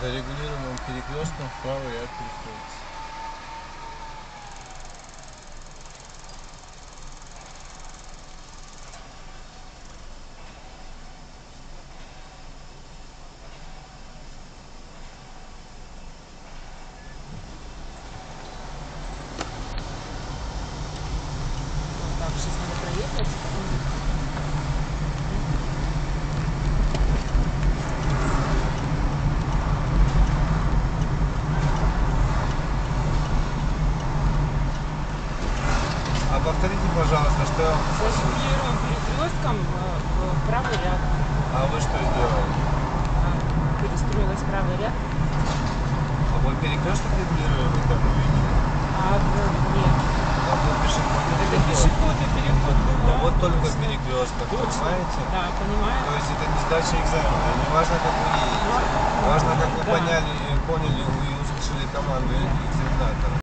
За регулируемым перекрестком вправо ряд перестроится. Так, сейчас надо проехать. А повторите, пожалуйста, что я вам За попросил. регулируемым перекрестком э, в правый ряд. А вы что сделали? А, Перестроилась правый ряд. А вы перекресток регулируемый, как вы видите? А в- нет. Там был пешеходный Это переход. пешеходный переход был. Ну да. вот только перекресток, Точно. понимаете? Да, понимаю. То есть это не сдача экзамена. Не важно, как вы едете. Важно, как вы Да. поняли, поняли и услышали команду экзаменатора.